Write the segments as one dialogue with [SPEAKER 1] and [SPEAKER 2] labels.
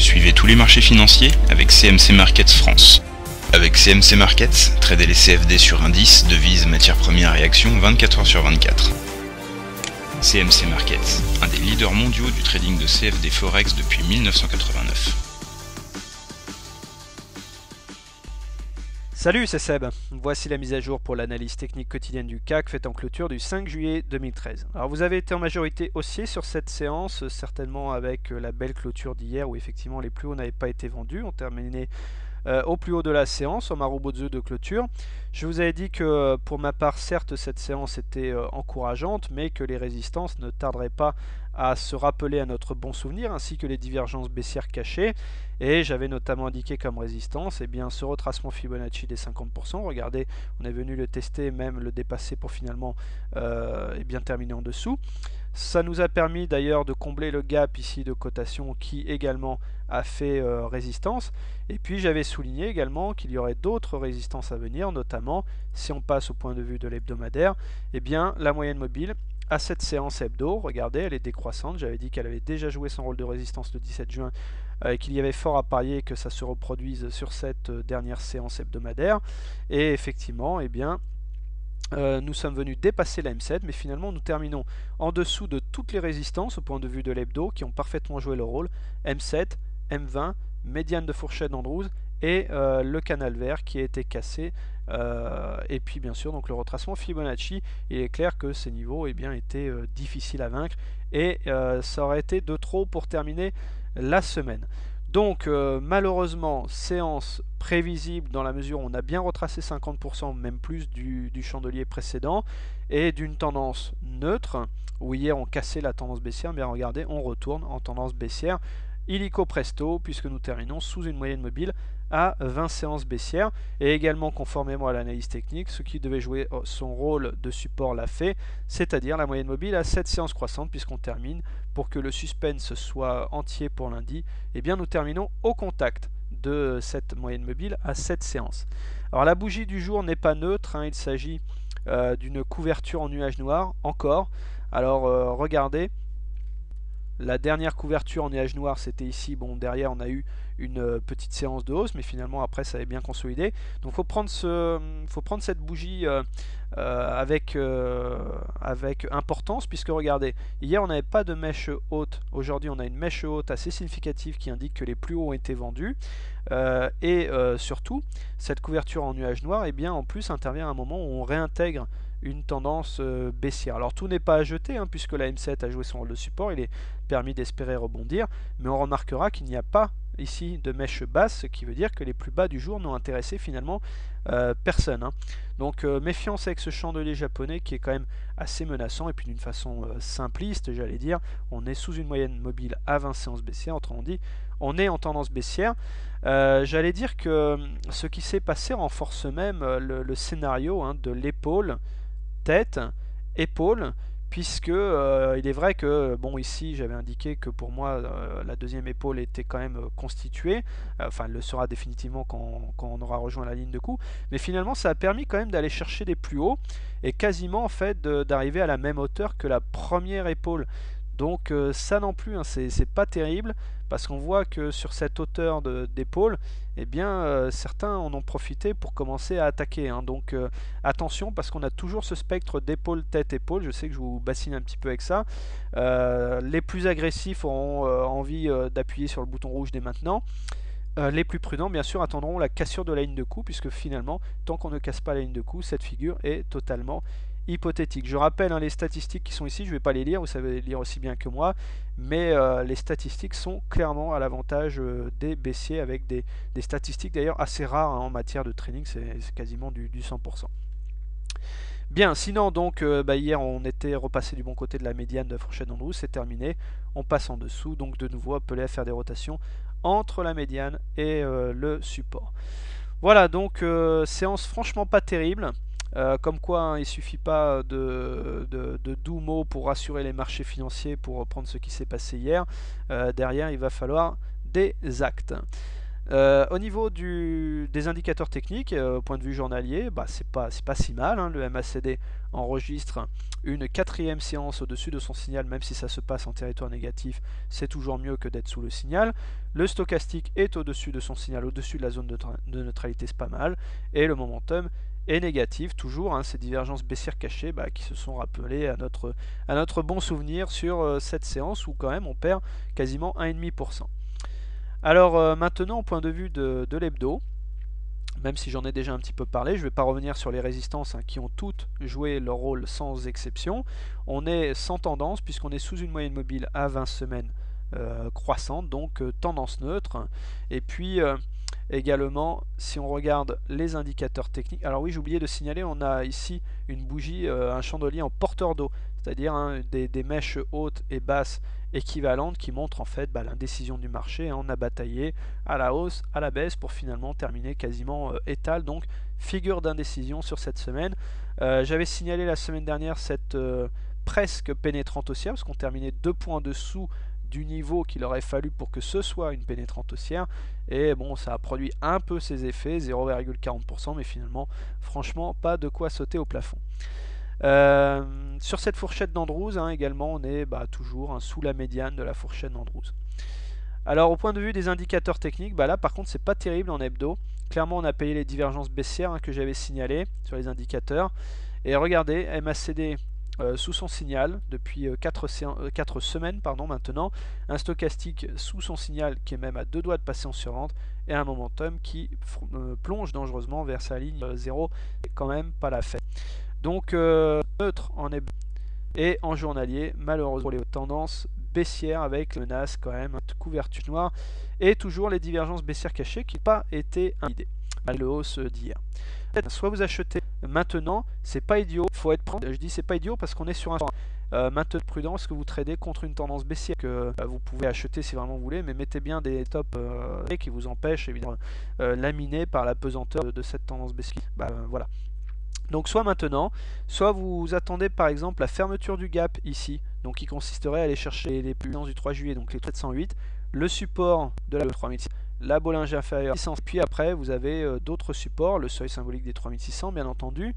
[SPEAKER 1] Suivez tous les marchés financiers avec CMC Markets France. Avec CMC Markets, tradez les CFD sur indices, devises, matières premières et actions 24 heures sur 24. CMC Markets, un des leaders mondiaux du trading de CFD Forex depuis 1989.
[SPEAKER 2] Salut, c'est Seb. Voici la mise à jour pour l'analyse technique quotidienne du CAC faite en clôture du 5 juillet 2013. Alors vous avez été en majorité haussier sur cette séance, certainement avec la belle clôture d'hier où effectivement les plus hauts n'avaient pas été vendus. On terminait euh, au plus haut de la séance, au Marubozu de clôture. Je vous avais dit que pour ma part, certes, cette séance était euh, encourageante, mais que les résistances ne tarderaient pas à se rappeler à notre bon souvenir, ainsi que les divergences baissières cachées. Et j'avais notamment indiqué comme résistance eh ce retracement Fibonacci des 50%. Regardez, on est venu le tester, même le dépasser pour finalement euh, eh bien terminer en dessous. Ça nous a permis d'ailleurs de combler le gap ici de cotation qui également a fait euh, résistance. Et puis j'avais souligné également qu'il y aurait d'autres résistances à venir, notamment si on passe au point de vue de l'hebdomadaire, eh bien la moyenne mobile à cette séance hebdo, regardez, elle est décroissante. J'avais dit qu'elle avait déjà joué son rôle de résistance le 17 juin et qu'il y avait fort à parier que ça se reproduise sur cette euh, dernière séance hebdomadaire. Et effectivement, eh bien, euh, nous sommes venus dépasser la M7, mais finalement nous terminons en dessous de toutes les résistances au point de vue de l'hebdo qui ont parfaitement joué leur rôle. M7, M20, médiane de fourchette d'Andrews et euh, le canal vert qui a été cassé. Euh, et puis bien sûr donc le retracement Fibonacci. Il est clair que ces niveaux eh étaient difficiles à vaincre et ça aurait été de trop pour terminer la semaine. Donc euh, malheureusement, séance prévisible dans la mesure où on a bien retracé 50%, même plus du, chandelier précédent, et d'une tendance neutre, où hier on cassait la tendance baissière, bien regardez, on retourne en tendance baissière, illico presto, puisque nous terminons sous une moyenne mobile à 20 séances baissières et également conformément à l'analyse technique, ce qui devait jouer euh, son rôle de support l'a fait, c'est-à-dire la moyenne mobile à 7 séances croissantes puisqu'on termine pour que le suspense soit entier pour lundi, et eh bien nous terminons au contact de cette moyenne mobile à 7 séances. Alors la bougie du jour n'est pas neutre, hein, il s'agit euh, d'une couverture en nuage noir encore. Alors euh, regardez, la dernière couverture en nuage noir, c'était ici. Bon, derrière, on a eu une euh, petite séance de hausse, mais finalement, après, ça avait bien consolidé. Donc, faut prendre, faut prendre cette bougie euh, euh, avec, importance, puisque regardez, hier, on n'avait pas de mèche haute. Aujourd'hui, on a une mèche haute assez significative qui indique que les plus hauts ont été vendus. et surtout, cette couverture en nuage noir, et eh bien, en plus, intervient à un moment où on réintègre une tendance baissière. Alors tout n'est pas à jeter, hein, puisque la M7 a joué son rôle de support, permis d'espérer rebondir, mais on remarquera qu'il n'y a pas ici de mèche basse, ce qui veut dire que les plus bas du jour n'ont intéressé finalement euh, personne. Hein. Donc euh, méfiance avec ce chandelier japonais qui est quand même assez menaçant, et puis d'une façon simpliste, j'allais dire, on est sous une moyenne mobile à 20 séances baissières, autrement dit, on est en tendance baissière. j'allais dire que ce qui s'est passé renforce même le, scénario hein, de l'épaule tête, épaule, puisque euh, il est vrai que, bon ici j'avais indiqué que pour moi euh, la deuxième épaule était quand même euh, constituée, enfin elle le sera définitivement quand, on aura rejoint la ligne de coup, mais finalement ça a permis quand même d'aller chercher des plus hauts, et quasiment en fait d'arriver à la même hauteur que la première épaule. Donc ça non plus, hein, c'est pas terrible, parce qu'on voit que sur cette hauteur d'épaule, eh bien euh, certains en ont profité pour commencer à attaquer. Hein. Donc euh, attention parce qu'on a toujours ce spectre d'épaule, tête, épaule. Je sais que je vous bassine un petit peu avec ça. Euh, les plus agressifs auront envie d'appuyer sur le bouton rouge dès maintenant. les plus prudents, bien sûr, attendront la cassure de la ligne de coup, puisque finalement, tant qu'on ne casse pas la ligne de coup, cette figure est totalement hypothétique. Je rappelle hein, les statistiques qui sont ici, je ne vais pas les lire, vous savez les lire aussi bien que moi, mais euh, les statistiques sont clairement à l'avantage euh, des baissiers avec des, statistiques d'ailleurs assez rares hein, en matière de trading, c'est quasiment du, 100%. Bien, sinon donc euh, bah, hier on était repassé du bon côté de la médiane de fourchette d'Andrews, c'est terminé, on passe en dessous, donc de nouveau appelé à faire des rotations entre la médiane et le support. Voilà donc séance franchement pas terrible. Euh, comme quoi, hein, il ne suffit pas de, doux mots pour rassurer les marchés financiers, pour reprendre ce qui s'est passé hier. Euh, derrière, il va falloir des actes. Euh, au niveau des indicateurs techniques, au point de vue journalier, bah, c'est pas, si mal. Hein. Le MACD enregistre une quatrième séance au-dessus de son signal, même si ça se passe en territoire négatif, c'est toujours mieux que d'être sous le signal. Le stochastique est au-dessus de son signal, au-dessus de la zone de, neutralité, c'est pas mal. Et le momentum est négatif, toujours, hein, ces divergences baissières cachées bah, qui se sont rappelées à notre, à notre bon souvenir sur euh, cette séance où quand même on perd quasiment 1,5%. Alors euh, maintenant, au point de vue de, l'hebdo, même si j'en ai déjà un petit peu parlé, je ne vais pas revenir sur les résistances hein, qui ont toutes joué leur rôle sans exception. On est sans tendance puisqu'on est sous une moyenne mobile à 20 semaines euh, croissante, donc euh, tendance neutre. Et puis également, si on regarde les indicateurs techniques, alors oui j'ai oublié de signaler, on a ici une bougie, un chandelier en porteur d'eau, c'est-à-dire hein, des mèches hautes et basses équivalente qui montre en fait bah, l'indécision du marché. Hein. On a bataillé à la hausse, à la baisse pour finalement terminer quasiment euh, étal. Donc figure d'indécision sur cette semaine. Euh, j'avais signalé la semaine dernière cette euh, presque pénétrante haussière parce qu'on terminait deux points dessous du niveau qu'il aurait fallu pour que ce soit une pénétrante haussière. Et bon, ça a produit un peu ses effets, 0,40%, mais finalement, franchement, pas de quoi sauter au plafond. Euh, sur cette fourchette d'Andrews, hein, également, on est bah, toujours hein, sous la médiane de la fourchette d'Andrews. Alors au point de vue des indicateurs techniques, bah là par contre c'est pas terrible en hebdo. Clairement on a payé les divergences baissières hein, que j'avais signalées sur les indicateurs. Et regardez, MACD euh, sous son signal depuis 4, euh, semaines pardon, maintenant. Un stochastique sous son signal qui est même à deux doigts de passer en survente. Et un momentum qui plonge dangereusement vers sa ligne 0. quand même pas la fête. Donc euh, neutre en hebdo et en journalier, malheureusement les tendances baissières avec menace quand même, de couverture noire et toujours les divergences baissières cachées qui n'ont pas été invalidées malgré le hausse d'hier. Soit vous achetez maintenant, c'est pas idiot, faut être prêt. Je dis c'est pas idiot parce qu'on est sur un euh, maintenant prudence que vous tradez contre une tendance baissière que euh, vous pouvez acheter si vraiment vous voulez, mais mettez bien des tops euh, qui vous empêchent évidemment euh, laminer par la pesanteur de, cette tendance baissière. Bah, voilà. Donc soit maintenant, soit vous attendez par exemple la fermeture du gap ici, donc qui consisterait à aller chercher les plus du 3 juillet, donc les 708, le support de la 3600, la Bollinger inférieure 600, puis après vous avez euh, d'autres supports, le seuil symbolique des 3600 bien entendu,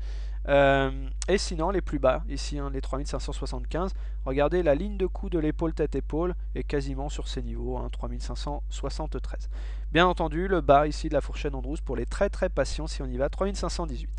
[SPEAKER 2] euh, et sinon les plus bas, ici hein, les 3575, regardez la ligne de coup de l'épaule tête-épaule est quasiment sur ces niveaux, hein, 3573. Bien entendu le bas ici de la fourchette Andrews pour les très très patients si on y va, 3518.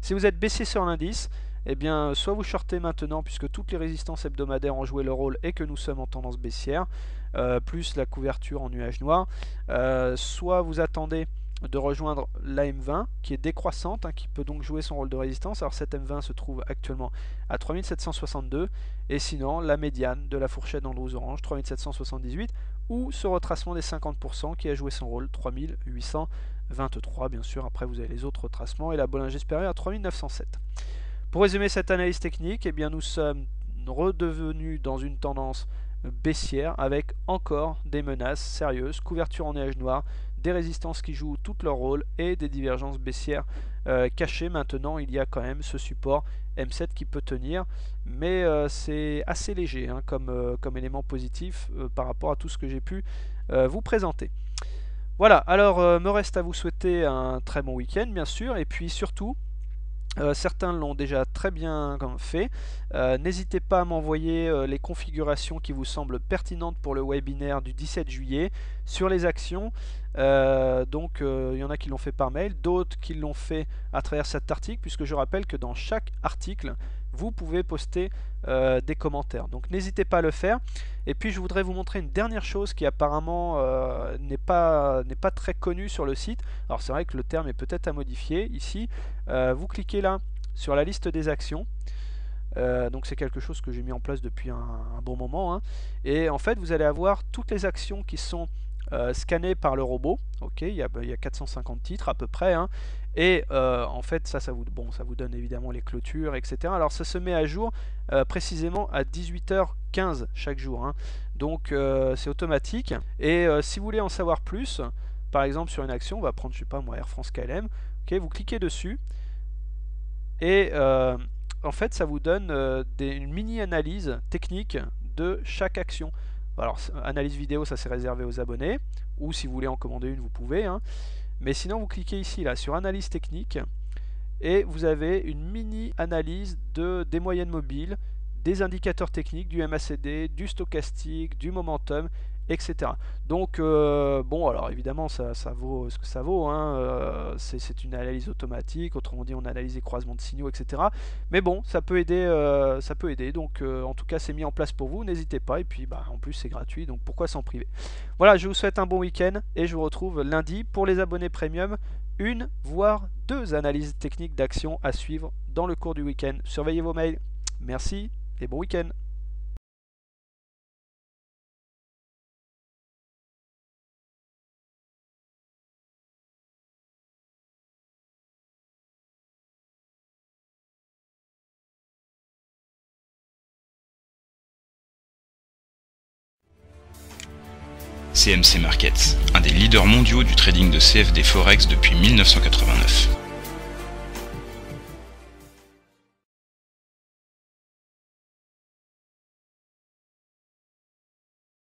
[SPEAKER 2] Si vous êtes baissé sur l'indice, eh bien, soit vous shortez maintenant puisque toutes les résistances hebdomadaires ont joué leur rôle et que nous sommes en tendance baissière, euh, plus la couverture en nuage noir, euh, soit vous attendez de rejoindre la M20 qui est décroissante, hein, qui peut donc jouer son rôle de résistance. Alors cette M20 se trouve actuellement à 3762 et sinon la médiane de la fourchette dans le orange 3778 ou ce retracement des 50% qui a joué son rôle 3800 23 bien sûr, après vous avez les autres tracements et la Bollinger supérieure à 3907. Pour résumer cette analyse technique, eh bien nous sommes redevenus dans une tendance baissière avec encore des menaces sérieuses, couverture en neige noire, des résistances qui jouent tout leur rôle et des divergences baissières euh, cachées. Maintenant, il y a quand même ce support M7 qui peut tenir, mais euh, c'est assez léger hein, comme, euh, comme élément positif par rapport à tout ce que j'ai pu vous présenter. Voilà, alors me reste à vous souhaiter un très bon week-end bien sûr, et puis surtout, euh, certains l'ont déjà très bien fait. Euh, n'hésitez pas à m'envoyer les configurations qui vous semblent pertinentes pour le webinaire du 17 juillet sur les actions. donc il y en a qui l'ont fait par mail, d'autres qui l'ont fait à travers cet article, puisque je rappelle que dans chaque article, vous pouvez poster euh, des commentaires. Donc n'hésitez pas à le faire. Et puis je voudrais vous montrer une dernière chose qui apparemment euh, n'est pas, très connue sur le site. Alors c'est vrai que le terme est peut-être à modifier. Ici, euh, vous cliquez là sur la liste des actions. donc c'est quelque chose que j'ai mis en place depuis un, bon moment. Hein. Et en fait, vous allez avoir toutes les actions qui sont scannées par le robot. Ok, il y, a, il y a 450 titres à peu près. Hein. Et euh, en fait, ça, ça vous, bon, ça vous donne évidemment les clôtures, etc. Alors ça se met à jour euh, précisément à 18h15 chaque jour. Hein. Donc euh, c'est automatique. Et si vous voulez en savoir plus, par exemple sur une action, on va prendre, je sais pas moi, Air France KLM. Ok, vous cliquez dessus. Et en fait, ça vous donne une mini-analyse technique de chaque action. Alors, analyse vidéo, ça c'est réservé aux abonnés, ou si vous voulez en commander une, vous pouvez. Hein. Mais sinon, vous cliquez ici là sur analyse technique, et vous avez une mini analyse de, des moyennes mobiles, des indicateurs techniques, du MACD, du stochastique, du momentum, etc. Donc, euh, bon, alors évidemment, ça, vaut ce que ça vaut. Hein, euh, c'est une analyse automatique, autrement dit, on analyse les croisements de signaux, etc. Mais bon, ça peut aider. Euh, ça peut aider. Donc, en tout cas, c'est mis en place pour vous. N'hésitez pas. Et puis, bah, en plus, c'est gratuit. Donc, pourquoi s'en priver? Voilà, je vous souhaite un bon week-end et je vous retrouve lundi pour les abonnés premium. Une, voire deux analyses techniques d'action à suivre dans le cours du week-end. Surveillez vos mails. Merci et bon week-end
[SPEAKER 1] CMC Markets, un des leaders mondiaux du trading de CFD Forex depuis 1989.